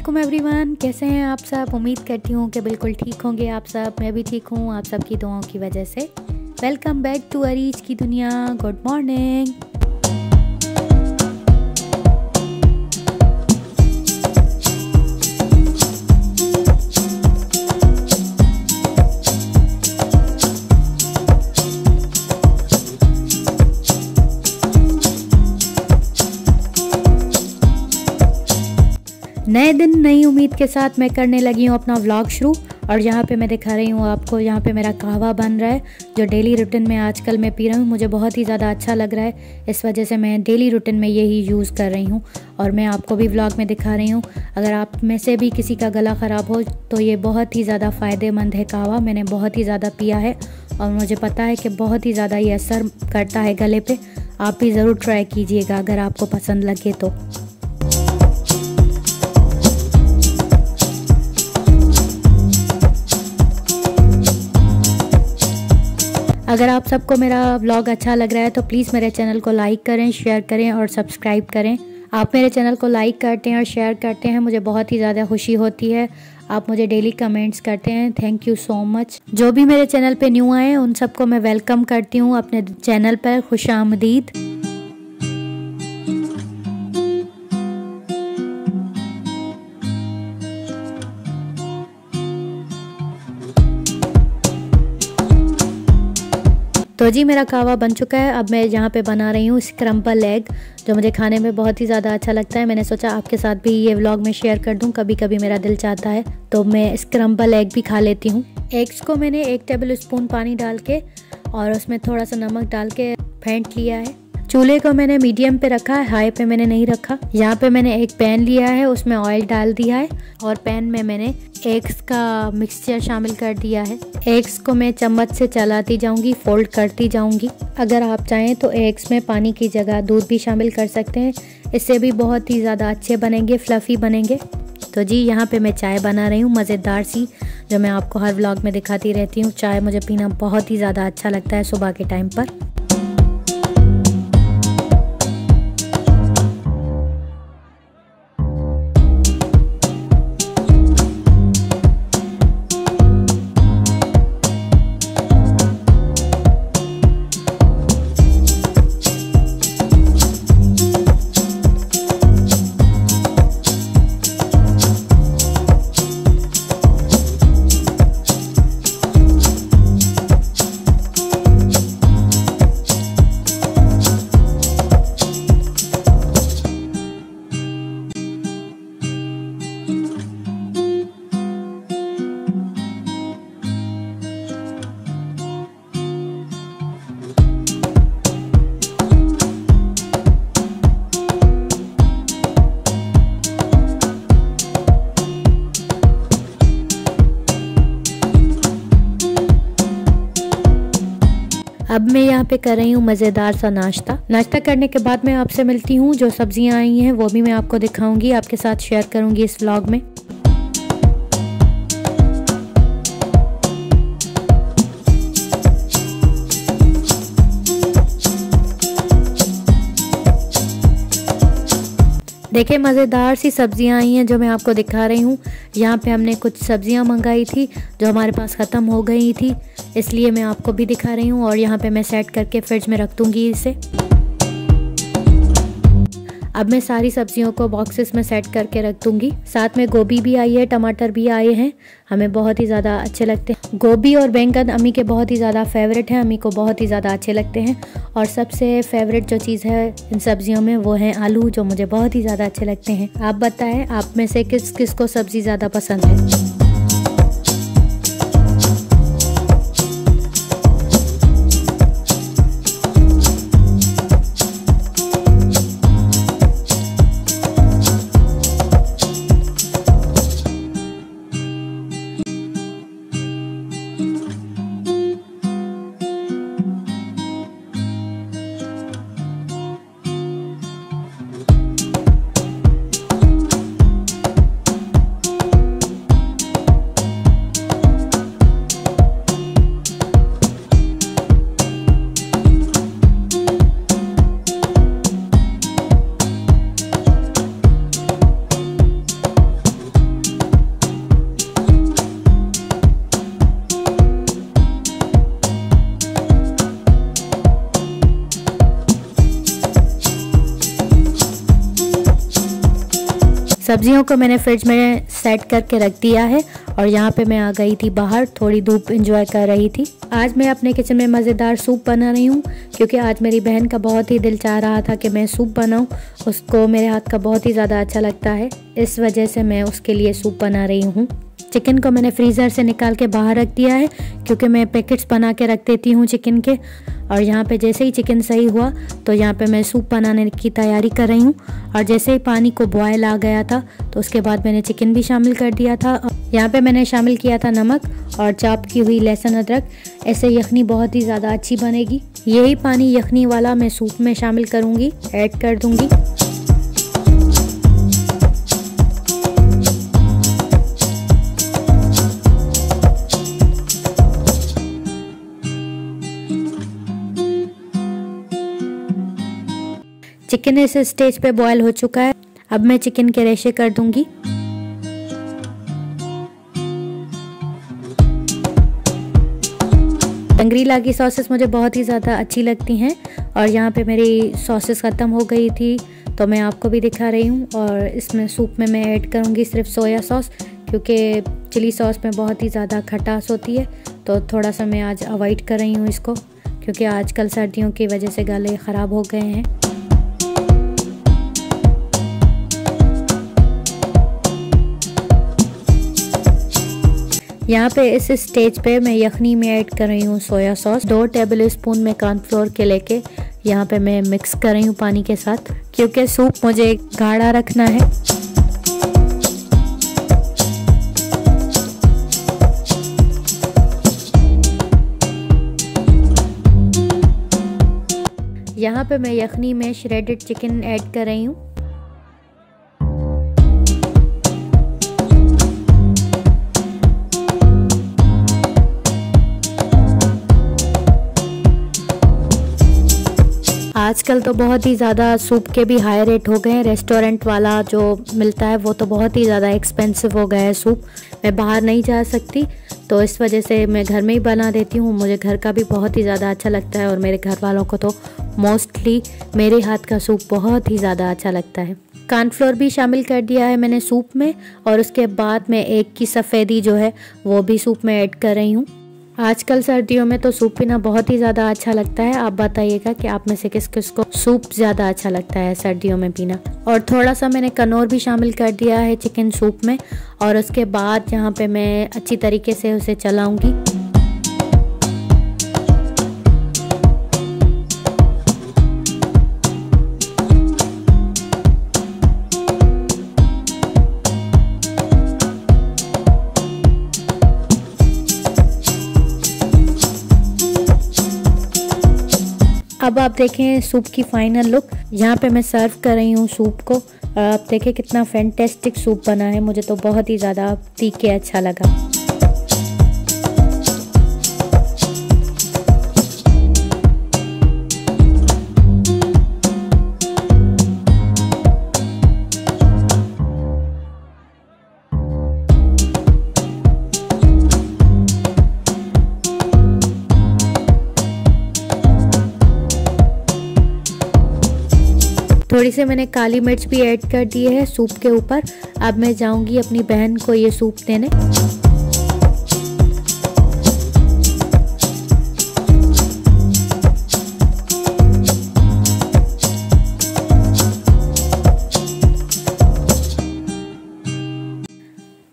Aslam everyone, कैसे हैं आप सब? उम्मीद करती हूँ कि बिल्कुल ठीक होंगे आप सब। मैं भी ठीक हूँ, आप सबकी दुआओं की वजह से। वेलकम बैक टू अरीज की दुनिया। गुड मॉर्निंग नए दिन, नई उम्मीद के साथ मैं करने लगी हूँ अपना व्लॉग शुरू। और यहाँ पे मैं दिखा रही हूँ आपको, यहाँ पे मेरा कहवा बन रहा है, जो डेली रूटीन में आजकल मैं पी रही हूँ। मुझे बहुत ही ज़्यादा अच्छा लग रहा है। इस वजह से मैं डेली रूटीन में यही यूज़ कर रही हूँ। और मैं आपको भी व्लॉग में दिखा रही हूँ। अगर आप में से भी किसी का गला ख़राब हो तो ये बहुत ही ज़्यादा फ़ायदेमंद है कहवा मैंने बहुत ही ज़्यादा पिया है। और मुझे पता है कि बहुत ही ज़्यादा ये असर करता है गले पर आप भी ज़रूर ट्राई कीजिएगा अगर आपको पसंद लगे तो। अगर आप सबको मेरा ब्लॉग अच्छा लग रहा है तो प्लीज़ मेरे चैनल को लाइक करें शेयर करें और सब्सक्राइब करें। आप मेरे चैनल को लाइक करते हैं और शेयर करते हैं, मुझे बहुत ही ज़्यादा खुशी होती है। आप मुझे डेली कमेंट्स करते हैं। थैंक यू सो मच जो भी मेरे चैनल पे न्यू आए उन सबको मैं वेलकम करती हूँ अपने चैनल पर, खुश आमदीद। जी, मेरा कावा बन चुका है। अब मैं यहाँ पे बना रही हूँ स्क्रम्पल एग जो मुझे खाने में बहुत ही ज़्यादा अच्छा लगता है। मैंने सोचा आपके साथ भी ये व्लॉग में शेयर कर दूँ। कभी कभी मेरा दिल चाहता है तो मैं स्क्रम्पल एग भी खा लेती हूँ। एग्स को मैंने एक टेबल स्पून पानी डाल के और उसमें थोड़ा सा नमक डाल के फेंट लिया है। चूल्हे को मैंने मीडियम पे रखा है, हाई पे मैंने नहीं रखा। यहाँ पे मैंने एक पैन लिया है, उसमें ऑयल डाल दिया है और पैन में मैंने एग्स का मिक्सचर शामिल कर दिया है। एग्स को मैं चम्मच से चलाती जाऊँगी, फोल्ड करती जाऊँगी। अगर आप चाहें तो एग्स में पानी की जगह दूध भी शामिल कर सकते हैं। इससे भी बहुत ही ज़्यादा अच्छे बनेंगे, फ्लफ़ी बनेंगे। तो जी, यहाँ पे मैं चाय बना रही हूँ, मज़ेदार सी, जो मैं आपको हर व्लॉग में दिखाती रहती हूँ। चाय मुझे पीना बहुत ही ज़्यादा अच्छा लगता है सुबह के टाइम पर। मैं यहाँ पे कर रही हूँ मज़ेदार सा नाश्ता। नाश्ता करने के बाद मैं आपसे मिलती हूँ, जो सब्ज़ियाँ आई हैं, वो भी मैं आपको दिखाऊँगी, आपके साथ शेयर करूँगी इस व्लॉग में। देखिए मज़ेदार सी सब्ज़ियाँ आई हैं जो मैं आपको दिखा रही हूँ। यहाँ पे हमने कुछ सब्ज़ियाँ मंगाई थी, जो हमारे पास ख़त्म हो गई थी, इसलिए मैं आपको भी दिखा रही हूँ और यहाँ पे मैं सेट करके फ्रिज में रख दूँगी इसे। अब मैं सारी सब्जियों को बॉक्सेस में सेट करके रख दूँगी। साथ में गोभी भी आई है, टमाटर भी आए हैं। हमें बहुत ही ज़्यादा अच्छे लगते हैं। गोभी और बैंगन अम्मी के बहुत ही ज़्यादा फेवरेट हैं, अम्मी को बहुत ही ज़्यादा अच्छे लगते हैं। और सबसे फेवरेट जो चीज़ है इन सब्जियों में, वो है आलू, जो मुझे बहुत ही ज़्यादा अच्छे लगते हैं। आप बताएँ, आप में से किस किस को सब्ज़ी ज़्यादा पसंद है? सब्जियों को मैंने फ्रिज में सेट करके रख दिया है और यहाँ पे मैं आ गई थी बाहर, थोड़ी धूप इंजॉय कर रही थी। आज मैं अपने किचन में मज़ेदार सूप बना रही हूँ, क्योंकि आज मेरी बहन का बहुत ही दिल चाह रहा था कि मैं सूप बनाऊँ। उसको मेरे हाथ का बहुत ही ज़्यादा अच्छा लगता है, इस वजह से मैं उसके लिए सूप बना रही हूँ। चिकन को मैंने फ्रीज़र से निकाल के बाहर रख दिया है, क्योंकि मैं पैकेट्स बना के रख देती हूँ चिकन के। और यहाँ पे जैसे ही चिकन सही हुआ तो यहाँ पे मैं सूप बनाने की तैयारी कर रही हूँ। और जैसे ही पानी को बॉयल आ गया था तो उसके बाद मैंने चिकन भी शामिल कर दिया था। यहाँ पे मैंने शामिल किया था नमक और चाप की हुई लहसुन अदरक। ऐसे यखनी बहुत ही ज़्यादा अच्छी बनेगी। यही पानी यखनी वाला मैं सूप में शामिल करूँगी, ऐड कर दूँगी। चिकन इस स्टेज पे बॉयल हो चुका है। अब मैं चिकन के रेशे कर दूँगी। अंग्रीला की सॉसेस मुझे बहुत ही ज़्यादा अच्छी लगती हैं। और यहाँ पे मेरी सॉसेस ख़त्म हो गई थी तो मैं आपको भी दिखा रही हूँ। और इसमें सूप में मैं ऐड करूँगी सिर्फ़ सोया सॉस क्योंकि चिली सॉस में बहुत ही ज़्यादा खटास होती है। तो थोड़ा सा मैं आज अवॉइड कर रही हूँ इसको, क्योंकि आजकल सर्दियों की वजह से गले ख़राब हो गए हैं। यहाँ पे इस स्टेज पे मैं यखनी में ऐड कर रही हूँ सोया सॉस। दो टेबल स्पून में कॉर्नफ्लोर के लेके यहाँ पे मैं मिक्स कर रही हूँ पानी के साथ, क्योंकि सूप मुझे गाढ़ा रखना है। यहाँ पे मैं यखनी में श्रेडेड चिकन ऐड कर रही हूँ। आजकल तो बहुत ही ज़्यादा सूप के भी हाई रेट हो गए हैं। रेस्टोरेंट वाला जो मिलता है, वो तो बहुत ही ज़्यादा एक्सपेंसिव हो गया है सूप। मैं बाहर नहीं जा सकती तो इस वजह से मैं घर में ही बना देती हूँ। मुझे घर का भी बहुत ही ज़्यादा अच्छा लगता है और मेरे घर वालों को तो मोस्टली मेरे हाथ का सूप बहुत ही ज़्यादा अच्छा लगता है। कॉर्नफ्लोर भी शामिल कर दिया है मैंने सूप में और उसके बाद मैं एक की सफ़ेदी जो है, वो भी सूप में ऐड कर रही हूँ। आजकल सर्दियों में तो सूप पीना बहुत ही ज़्यादा अच्छा लगता है। आप बताइएगा कि आप में से किस किस को सूप ज़्यादा अच्छा लगता है सर्दियों में पीना। और थोड़ा सा मैंने कनौर भी शामिल कर दिया है चिकन सूप में। और उसके बाद यहाँ पे मैं अच्छी तरीके से उसे चलाऊँगी। अब आप देखें सूप की फाइनल लुक यहाँ पे मैं सर्व कर रही हूँ सूप को। आप देखें कितना फैंटेस्टिक सूप बना है। मुझे तो बहुत ही ज़्यादा पी के अच्छा लगा। थोड़ी सी मैंने काली मिर्च भी ऐड कर दी है सूप के ऊपर। अब मैं जाऊँगी अपनी बहन को ये सूप देने।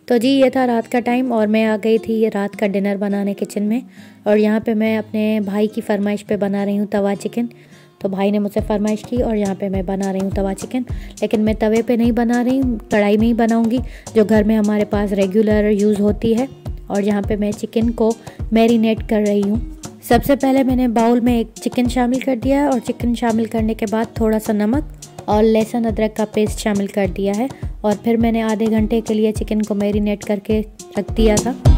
तो जी, ये था रात का टाइम और मैं आ गई थी ये रात का डिनर बनाने किचन में। और यहाँ पे मैं अपने भाई की फरमाइश पे बना रही हूँ तवा चिकन। तो भाई ने मुझसे फरमाइश की और यहाँ पे मैं बना रही हूँ तवा चिकन, लेकिन मैं तवे पे नहीं बना रही हूँ, कढ़ाई में ही बनाऊँगी, जो घर में हमारे पास रेगुलर यूज़ होती है। और यहाँ पे मैं चिकन को मैरिनेट कर रही हूँ। सबसे पहले मैंने बाउल में एक चिकन शामिल कर दिया है और चिकन शामिल करने के बाद थोड़ा सा नमक और लहसुन, अदरक का पेस्ट शामिल कर दिया है। और फिर मैंने आधे घंटे के लिए चिकन को मैरिनेट करके रख दिया था।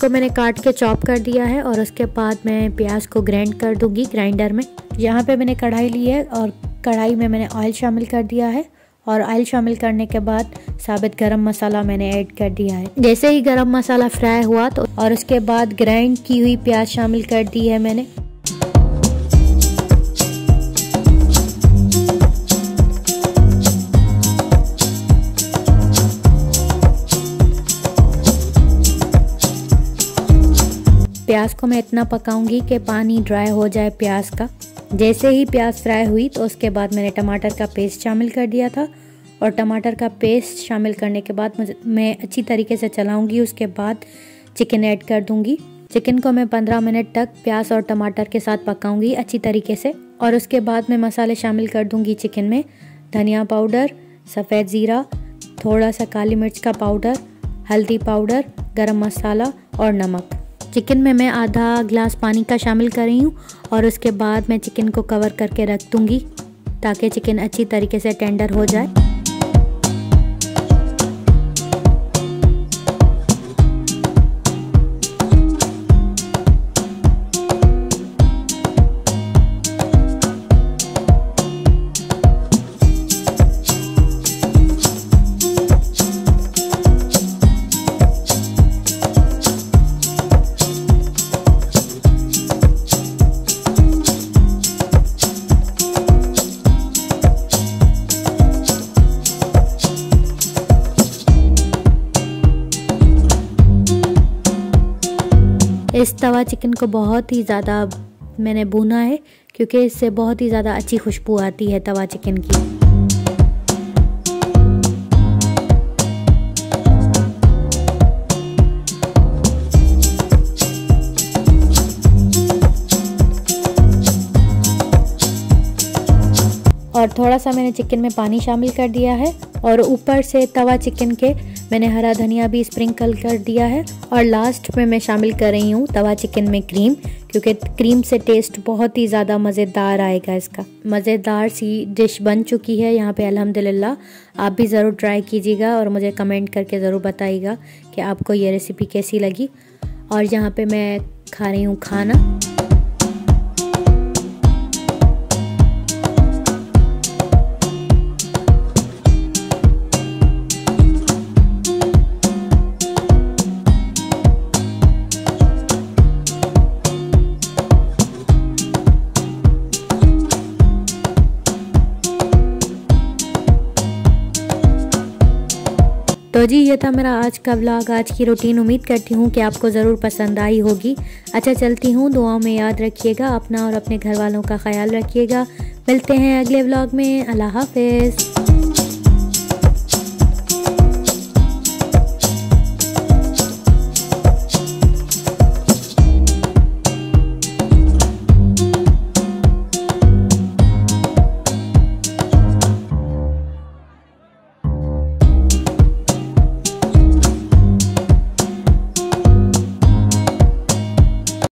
प्याज को मैंने काट के चॉप कर दिया है और उसके बाद मैं प्याज को ग्राइंड कर दूँगी ग्राइंडर में। यहाँ पे मैंने कढ़ाई ली है और कढ़ाई में मैंने ऑयल शामिल कर दिया है और ऑयल शामिल करने के बाद साबित गरम मसाला मैंने ऐड कर दिया है। जैसे ही गरम मसाला फ्राई हुआ तो और उसके बाद ग्राइंड की हुई प्याज शामिल कर दी है मैंने। प्याज को मैं इतना पकाऊँगी कि पानी ड्राई हो जाए प्याज का। जैसे ही प्याज फ्राई हुई तो उसके बाद मैंने टमाटर का पेस्ट शामिल कर दिया था। और टमाटर का पेस्ट शामिल करने के बाद मैं अच्छी तरीके से चलाऊँगी, उसके बाद चिकन ऐड कर दूँगी। चिकन को मैं 15 मिनट तक प्याज और टमाटर के साथ पकाऊँगी अच्छी तरीके से। और उसके बाद मैं मसाले शामिल कर दूँगी चिकन में। धनिया पाउडर सफ़ेद ज़ीरा, थोड़ा सा काली मिर्च का पाउडर हल्दी पाउडर गरम मसाला और नमक। चिकन में मैं आधा ग्लास पानी का शामिल कर रही हूँ और उसके बाद मैं चिकन को कवर करके रख दूँगी ताकि चिकन अच्छी तरीके से टेंडर हो जाए। तवा चिकन को बहुत ही ज़्यादा मैंने भुना है, क्योंकि इससे बहुत ही ज़्यादा अच्छी खुशबू आती है तवा चिकन की। और थोड़ा सा मैंने चिकन में पानी शामिल कर दिया है, और ऊपर से तवा चिकन के मैंने हरा धनिया भी स्प्रिंकल कर दिया है और लास्ट में मैं शामिल कर रही हूँ तवा चिकन में क्रीम, क्योंकि क्रीम से टेस्ट बहुत ही ज़्यादा मज़ेदार आएगा इसका। मज़ेदार सी डिश बन चुकी है यहाँ पे, अल्हम्दुलिल्लाह। आप भी ज़रूर ट्राई कीजिएगा और मुझे कमेंट करके ज़रूर बताइएगा कि आपको ये रेसिपी कैसी लगी। और यहाँ पे मैं खा रही हूँ खाना। जी, ये था मेरा आज का व्लॉग आज की रूटीन उम्मीद करती हूँ कि आपको ज़रूर पसंद आई होगी। अच्छा चलती हूँ। दुआओं में याद रखिएगा, अपना और अपने घर वालों का ख्याल रखिएगा। मिलते हैं अगले व्लॉग में। अल्लाह हाफिज़।